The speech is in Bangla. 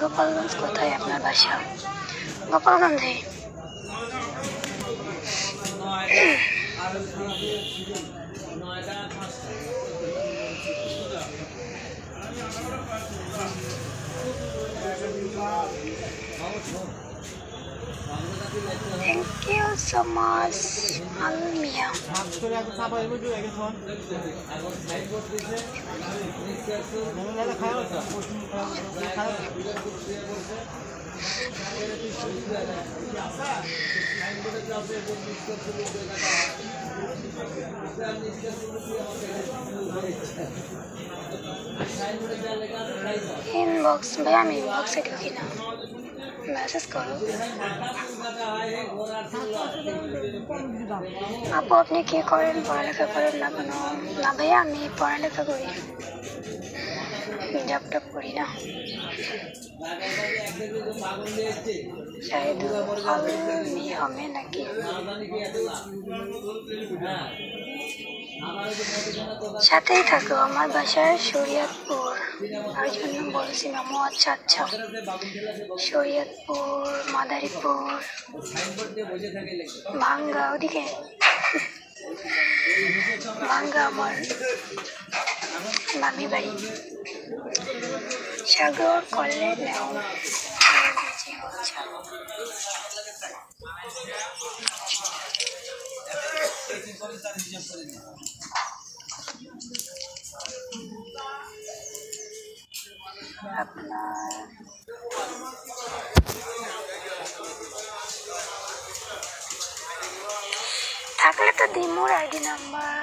গোপালগঞ্জ কোথায় আপনার বাসা? গোপালগঞ্জে। থ্যাংক ইউ সো মাচ আলমিয়া ইনবক্স আমি ইনবক্সে ঢুকি না মেসেজ করো আপু, আপনি কি করেন? পড়ালেখা করেন না কোনো? না ভাইয়া, আমি পড়ালেখা করি। জব টপ করি না। শাহিদ হবে নাকি? সাথেই থাকো, আমার বাসায় শরীয়তপুর। ওই জন্য বলছি মামু আচ্ছা আচ্ছা শরীয়তপুর, মাদারীপুর, ভাঙ্গা, ওদিকে। ভাঙ্গা আমার মামি বাড়ি। সাগর নাও। আচ্ছা আপনার থাকলে তো দিমোর আইডি নাম্বার